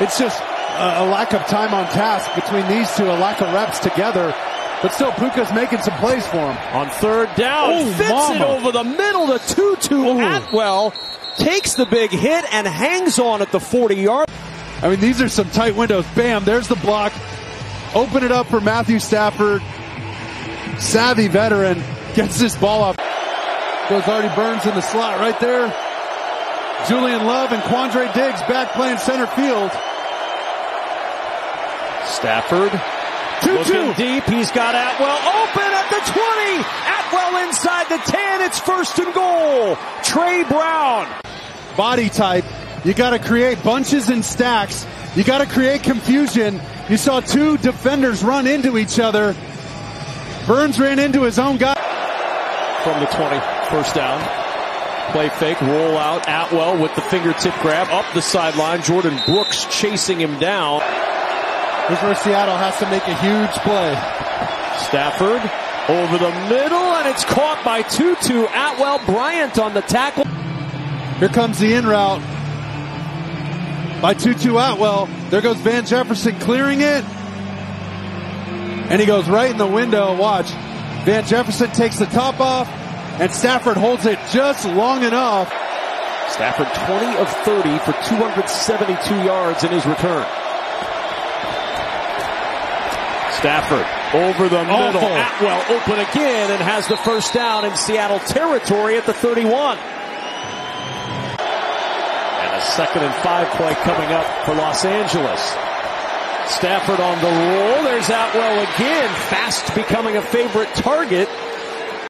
It's just a, a lack of time on task between these two, a lack of reps together. But still, Puka's making some plays for him. On third down, Oh, fits mama. it over the middle to Tutu Atwell. Takes the big hit and hangs on at the 40 yard. I mean, these are some tight windows. Bam, there's the block. Open it up for Matthew Stafford. Savvy veteran gets this ball up. Goes Artie Burns in the slot right there. Julian Love and Quandre Diggs back playing center field. Stafford 2 looking 2. deep. He's got Atwell open at the 20. Atwell inside the 10. It's first and goal. Tre Brown. Body type. You got to create bunches and stacks. You got to create confusion. You saw two defenders run into each other. Burns ran into his own guy. from the 20. First down. Play fake, roll out. Atwell with the fingertip grab up the sideline. Jordyn Brooks chasing him down. Here's where Seattle has to make a huge play. Stafford over the middle, and it's caught by Tutu. Atwell Bryant on the tackle. Here comes the in route by Tutu Atwell. There goes Van Jefferson clearing it. And he goes right in the window. Watch. Van Jefferson takes the top off, and Stafford holds it just long enough. Stafford 20 of 30 for 272 yards in his return. Stafford over the oh, middle. Awful. Atwell open again and has the first down in Seattle territory at the 31. And a second and five play coming up for Los Angeles. Stafford on the roll. There's Atwell again. Fast becoming a favorite target